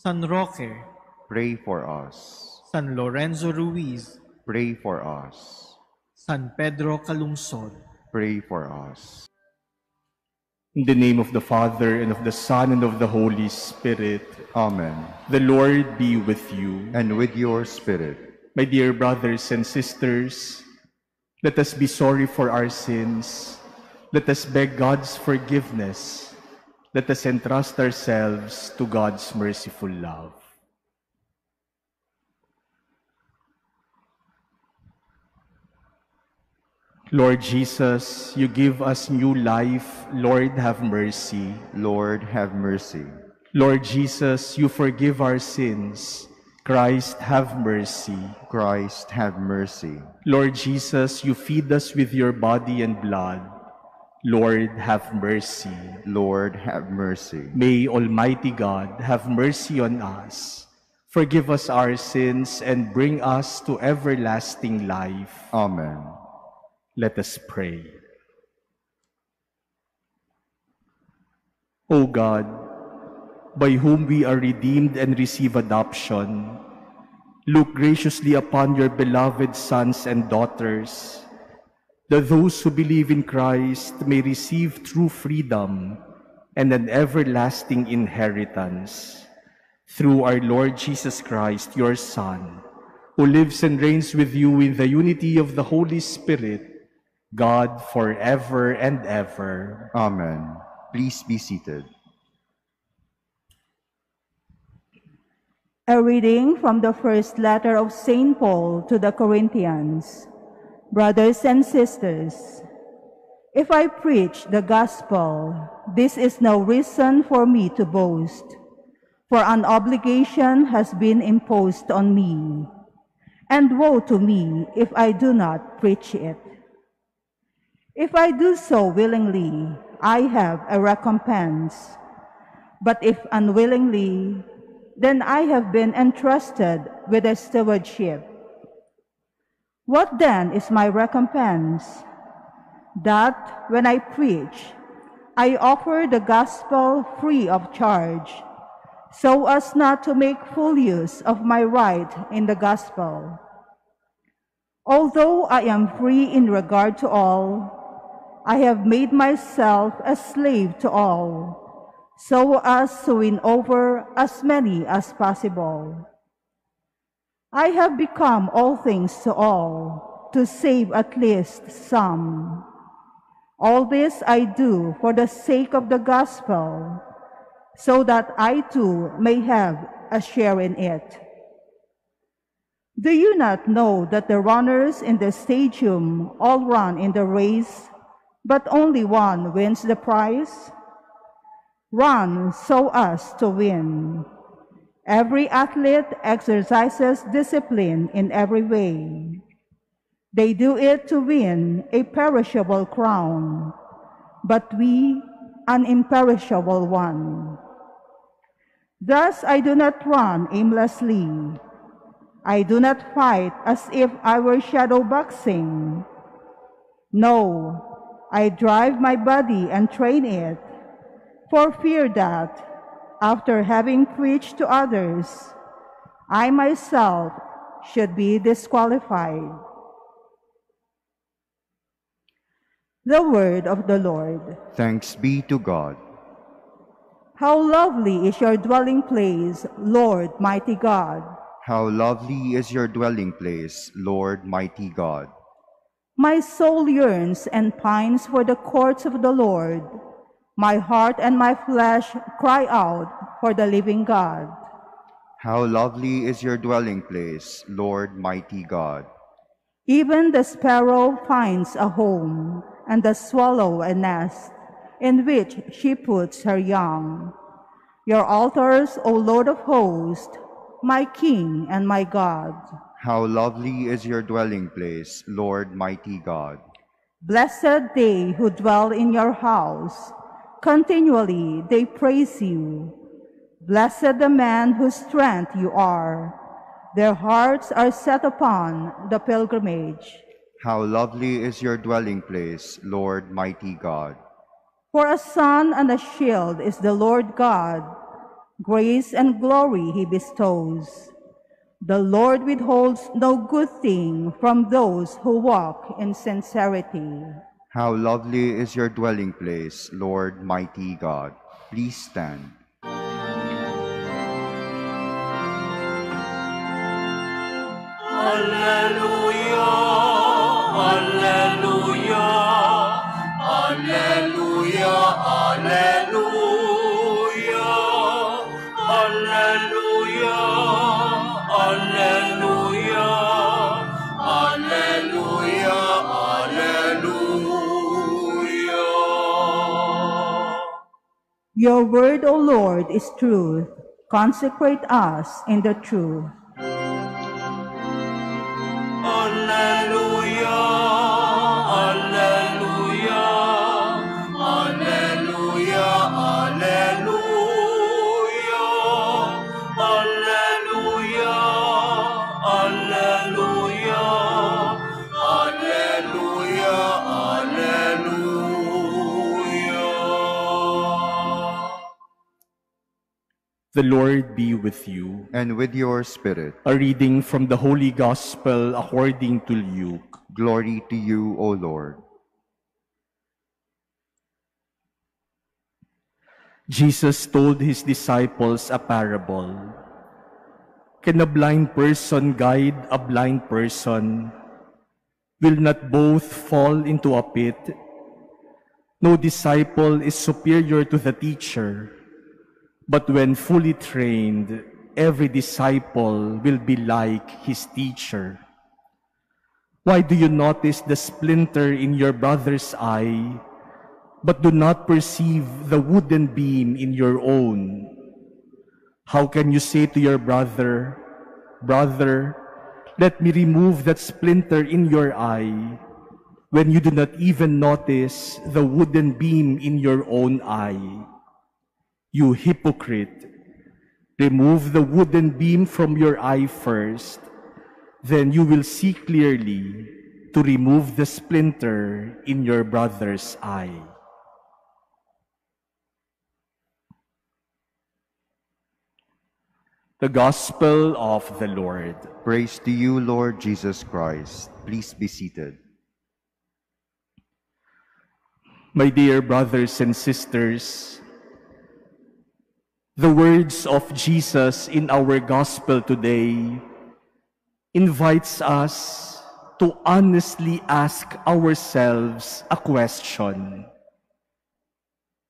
San Roque, Pray for us. San Lorenzo Ruiz, Pray for us. San Pedro Calungsod. Pray for us. In the name of the Father, and of the Son, and of the Holy Spirit, Amen. the Lord be with you. And with your spirit. My dear brothers and sisters, let us be sorry for our sins. Let us beg God's forgiveness. Let us entrust ourselves to God's merciful love. Lord Jesus, you give us new life. Lord, have mercy. Lord, have mercy. Lord Jesus, you forgive our sins. Christ, have mercy. Christ, have mercy. Lord Jesus, you feed us with your body and blood. Lord, have mercy. Lord, have mercy. May Almighty God have mercy on us, forgive us our sins, and bring us to everlasting life. Amen. Let us pray. O God, by whom we are redeemed and receive adoption, look graciously upon your beloved sons and daughters, that those who believe in Christ may receive true freedom and an everlasting inheritance. Through our Lord Jesus Christ, your Son, who lives and reigns with you in the unity of the Holy Spirit, God forever and ever. Amen. Please be seated. A reading from the first letter of St. Paul to the Corinthians. Brothers and sisters, if I preach the gospel, this is no reason for me to boast, for an obligation has been imposed on me, and woe to me if I do not preach it. If I do so willingly, I have a recompense. But if unwillingly, then I have been entrusted with a stewardship. What then is my recompense? That when I preach, I offer the gospel free of charge, so as not to make full use of my right in the gospel. Although I am free in regard to all, I have made myself a slave to all, so as to win over as many as possible. I have become all things to all, to save at least some. All this I do for the sake of the gospel, so that I too may have a share in it. Do you not know that the runners in the stadium all run in the race, but only one wins the prize? Run so as to win. Every athlete exercises discipline in every way. They do it to win a perishable crown, but we an imperishable one. Thus I do not run aimlessly. I do not fight as if I were shadow boxing. No, I drive my body and train it, for fear that, after having preached to others, I myself should be disqualified. The word of the Lord. Thanks be to God. How lovely is your dwelling place, Lord mighty God. How lovely is your dwelling place, Lord mighty God. My soul yearns and pines for the courts of the Lord. My heart and my flesh cry out for the living God. How lovely is your dwelling place, Lord mighty God. Even the sparrow finds a home, and the swallow a nest, in which she puts her young. Your altars, O Lord of hosts, my King and my God. How lovely is your dwelling place, Lord mighty God. Blessed they who dwell in your house. Continually they praise you. Blessed the man whose strength you are. Their hearts are set upon the pilgrimage. How lovely is your dwelling place, Lord mighty God. For a sun and a shield is the Lord God. Grace and glory he bestows. The Lord withholds no good thing from those who walk in sincerity. How lovely is your dwelling place, Lord mighty God. Please stand. Your word, O Lord, is truth. Consecrate us in the truth. The Lord be with you. And with your spirit, A reading from the Holy Gospel according to Luke. glory to you, O Lord. Jesus told his disciples a parable. Can a blind person guide a blind person? Will not both fall into a pit? No disciple is superior to the teacher, but when fully trained, every disciple will be like his teacher. Why do you notice the splinter in your brother's eye, but do not perceive the wooden beam in your own? How can you say to your brother, Brother, let me remove that splinter in your eye, when you do not even notice the wooden beam in your own eye? You hypocrite, remove the wooden beam from your eye first, then you will see clearly to remove the splinter in your brother's eye. The Gospel of the Lord. Praise to you, Lord Jesus Christ. Please be seated. My dear brothers and sisters, the words of Jesus in our Gospel today invites us to honestly ask ourselves a question.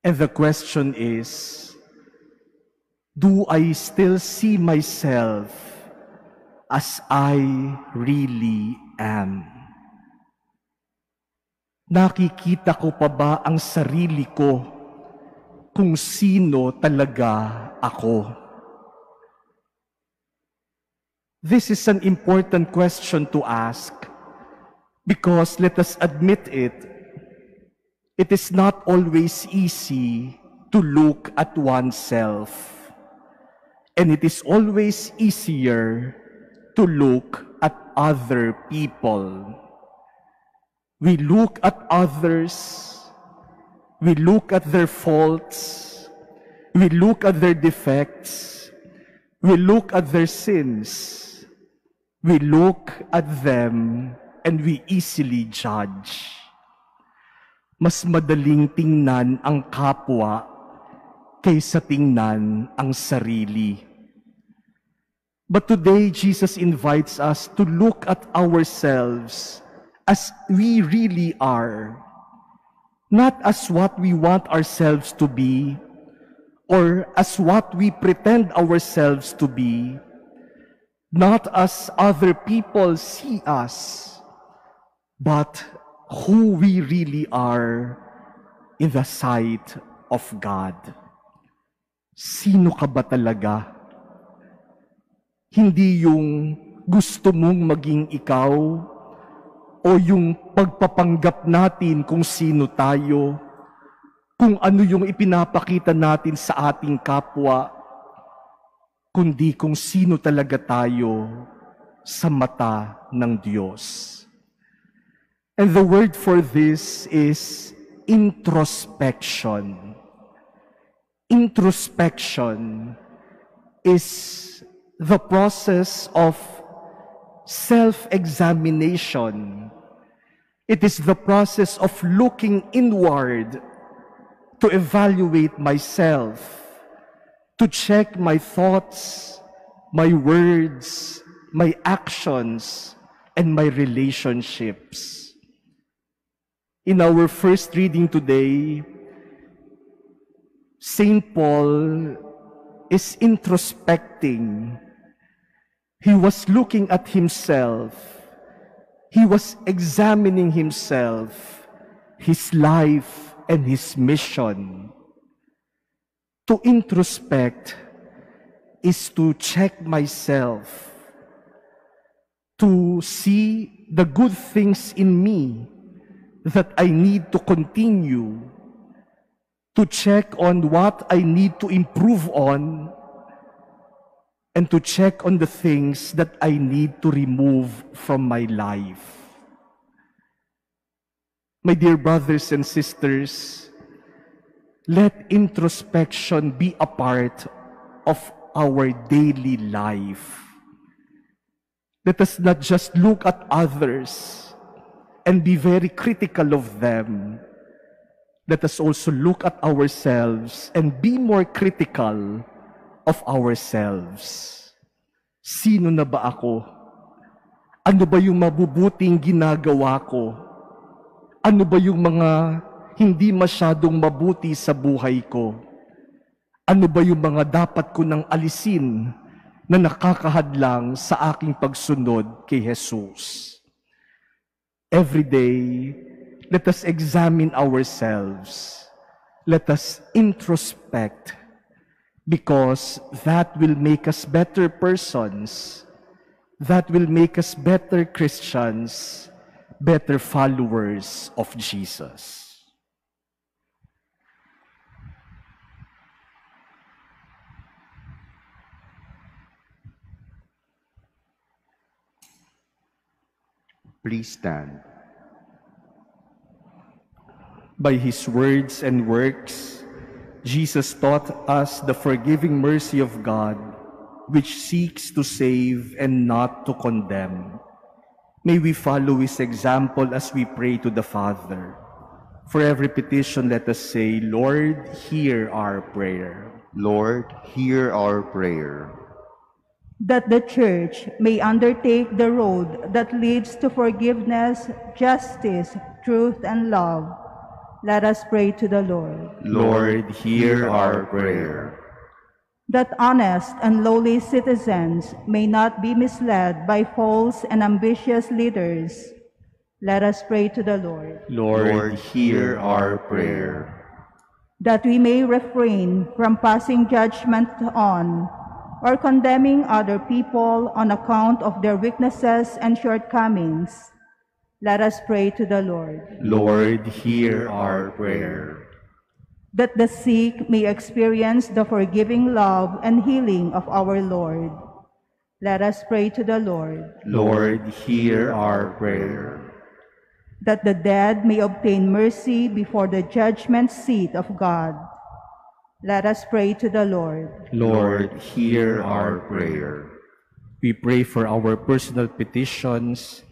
And the question is, do I still see myself as I really am? Nakikita ko pa ba ang sarili ko kung sino talaga ako? This is an important question to ask because let us admit it, it is not always easy to look at oneself. And it is always easier to look at other people. We look at others, we look at their faults, we look at their defects, we look at their sins, we look at them and we easily judge. Mas madaling tingnan ang kapwa kaysa tingnan ang sarili. But today, Jesus invites us to look at ourselves as we really are, not as what we want ourselves to be, or as what we pretend ourselves to be, not as other people see us, but who we really are in the sight of God. Sino ka ba talaga? Hindi yung gusto mong maging ikaw o yung pagpapanggap natin kung sino tayo, kung ano yung ipinapakita natin sa ating kapwa, kundi kung sino talaga tayo sa mata ng Diyos. And the word for this is introspection. Introspection is the process of self-examination. It is the process of looking inward to evaluate myself, to check my thoughts, my words, my actions, and my relationships. In our first reading today, St. Paul is introspecting. He was looking at himself. He was examining himself, his life, and his mission. To introspect is to check myself, to see the good things in me that I need to continue to check on what I need to improve on and to check on the things that I need to remove from my life. My dear brothers and sisters, let introspection be a part of our daily life. Let us not just look at others and be very critical of them, let us also look at ourselves and be more critical of ourselves. Sino na ba ako? Ano ba yung mabubuting ginagawa ko? Ano ba yung mga hindi masyadong mabuti sa buhay ko? Ano ba yung mga dapat ko nang alisin na nakakahadlang sa aking pagsunod kay Jesus? Every day, let us examine ourselves. Let us introspect because that will make us better persons. That will make us better Christians, better followers of Jesus. Please stand. By his words and works, Jesus taught us the forgiving mercy of God. which seeks to save and not to condemn. May we follow his example as we pray to the Father. For every petition, let us say, Lord, hear our prayer. Lord, hear our prayer. that the Church may undertake the road that leads to forgiveness, justice, truth, and love. Let us pray to the Lord. Lord, hear our prayer. That honest and lowly citizens may not be misled by false and ambitious leaders. Let us pray to the Lord. Lord, hear our prayer. That we may refrain from passing judgment on or condemning other people on account of their weaknesses and shortcomings. Let us pray to the Lord. Lord, hear our prayer. that the sick may experience the forgiving love and healing of our Lord. Let us pray to the Lord. Lord, hear our prayer. That the dead may obtain mercy before the judgment seat of God. Let us pray to the Lord. Lord, hear our prayer. We pray for our personal petitions.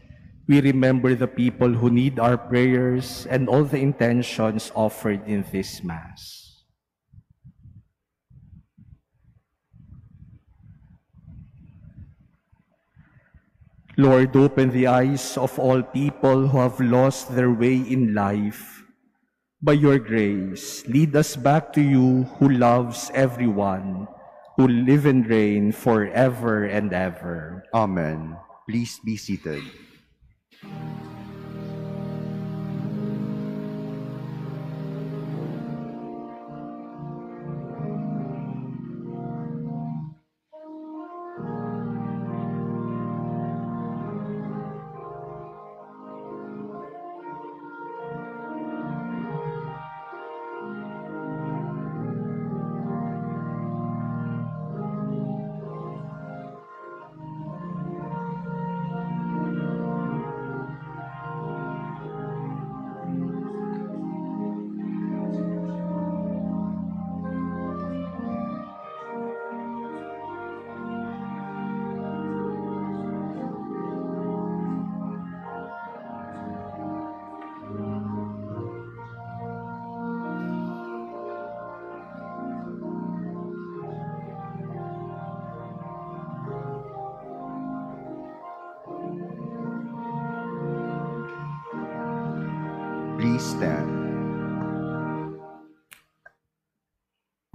We remember the people who need our prayers and all the intentions offered in this Mass. Lord, open the eyes of all people who have lost their way in life. By your grace, lead us back to you who loves everyone, who live and reign forever and ever. Amen. Please be seated. Please stand.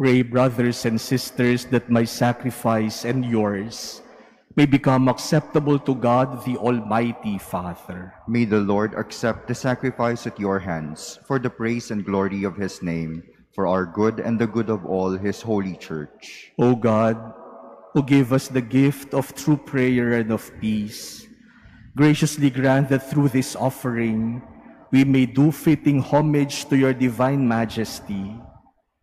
Pray, brothers and sisters, that my sacrifice and yours may become acceptable to God, the Almighty Father. May the Lord accept the sacrifice at your hands for the praise and glory of his name, for our good and the good of all his holy church. O God, who gave us the gift of true prayer and of peace, graciously grant that through this offering we may do fitting homage to your divine majesty,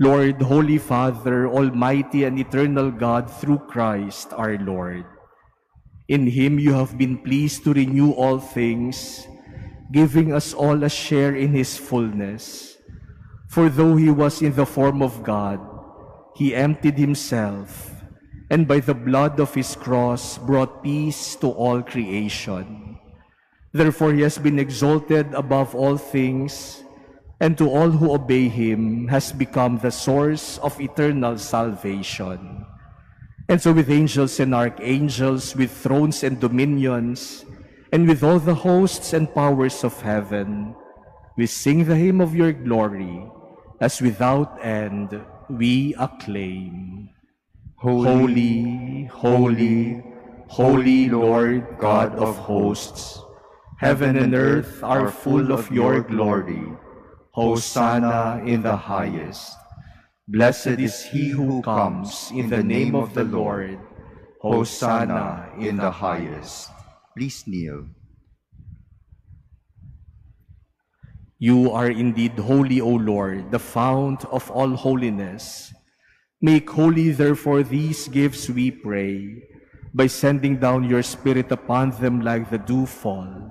Lord, Holy Father, Almighty and eternal God, through Christ our Lord. In Him you have been pleased to renew all things, giving us all a share in His fullness. For though He was in the form of God, He emptied Himself, and by the blood of His cross brought peace to all creation. Therefore He has been exalted above all things, and to all who obey Him has become the source of eternal salvation. And so with angels and archangels, with thrones and dominions, and with all the hosts and powers of heaven, we sing the hymn of your glory, as without end we acclaim. Holy, holy, holy Lord God of hosts, heaven and earth are full of your glory. Hosanna in the highest. Blessed is he who comes in the name of the Lord. Hosanna in the highest. Please kneel. You are indeed holy, O Lord, the fount of all holiness. Make holy, therefore, these gifts, we pray, by sending down your Spirit upon them like the dewfall,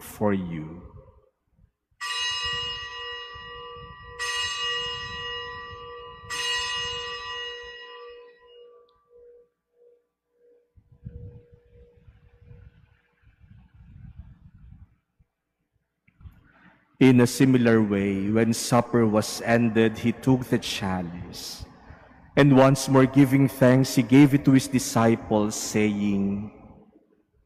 for you. In a similar way, when supper was ended, he took the chalice. And once more giving thanks, he gave it to his disciples, saying,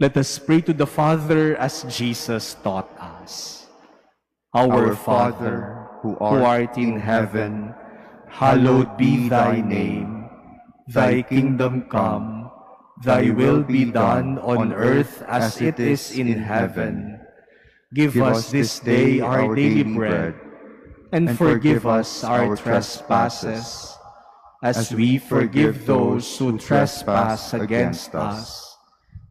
Let us pray to the Father as Jesus taught us. Our, Our Father, who who art in heaven, hallowed be thy name. Thy kingdom come, thy will be done on earth as it is in heaven. Give us this day our daily bread, and forgive us our trespasses, as we forgive those who trespass against us.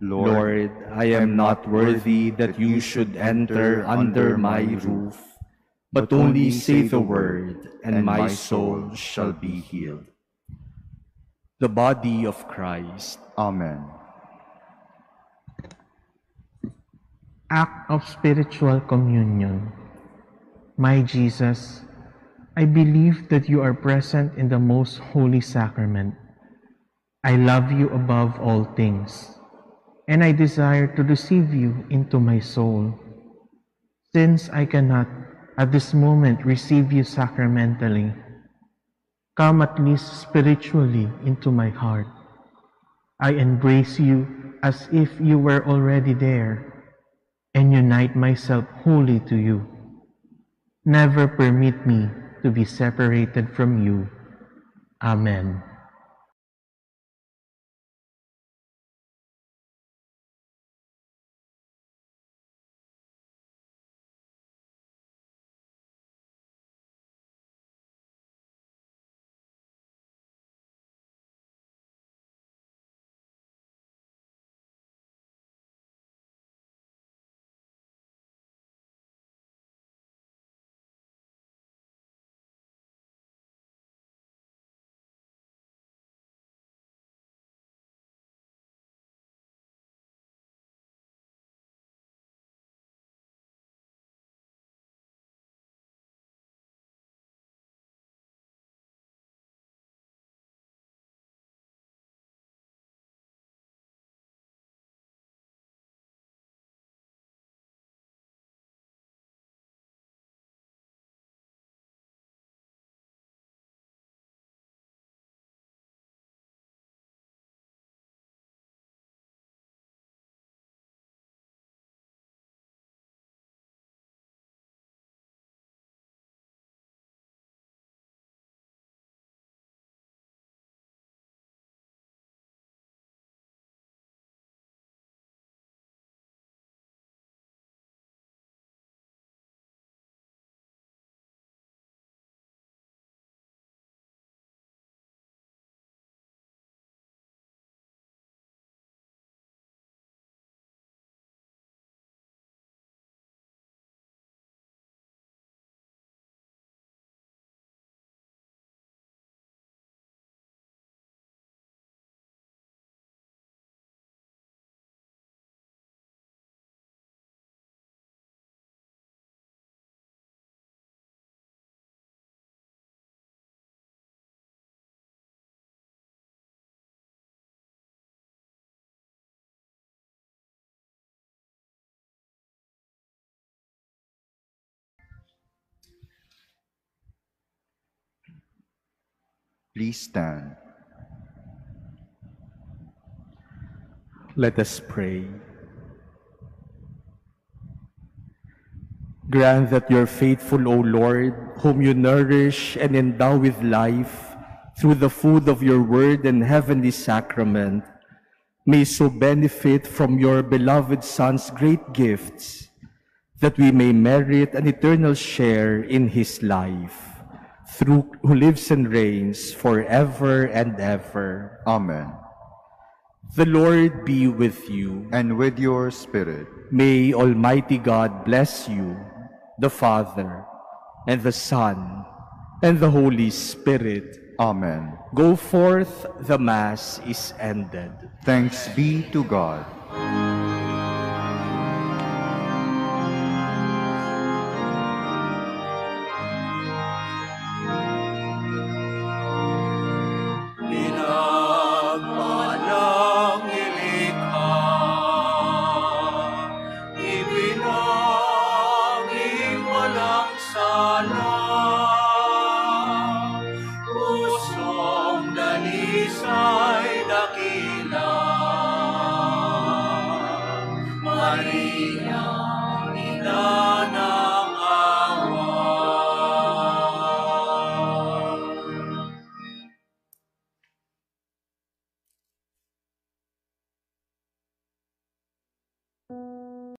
Lord, I am not worthy that you should enter under my roof, but only say the word, and my soul shall be healed. The body of Christ. Amen. Act of Spiritual Communion. My Jesus, I believe that you are present in the most holy sacrament. I love you above all things, and I desire to receive you into my soul. Since I cannot at this moment receive you sacramentally, come at least spiritually into my heart. I embrace you as if you were already there and unite myself wholly to you. Never permit me to be separated from you. Amen. Please stand. Let us pray. Grant that your faithful, O Lord, whom you nourish and endow with life through the food of your word and heavenly sacrament, may so benefit from your beloved Son's great gifts, that we may merit an eternal share in his life, through who lives and reigns forever and ever. Amen. The Lord be with you. And with your spirit, May Almighty God bless you, the Father, and the Son, and the Holy Spirit. Amen. Go forth, the Mass is ended. Thanks be to God.